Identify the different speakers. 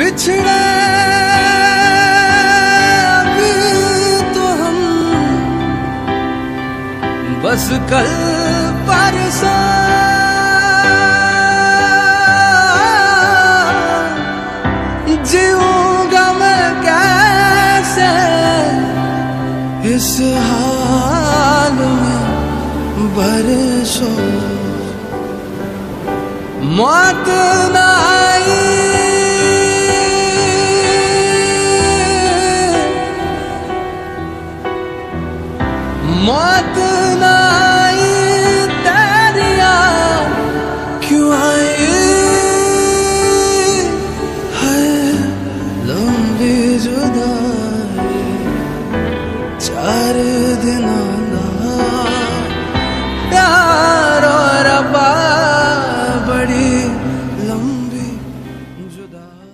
Speaker 1: बिछड़े तो हम बस कल परसा जीऊँगा मैं कैसे इस हाल में बरसों? मौत ना मौत नई तैरिया, क्यों आई? है लंबी जुदाई, चार दिन प्यार और बड़ी लंबी जुदाई।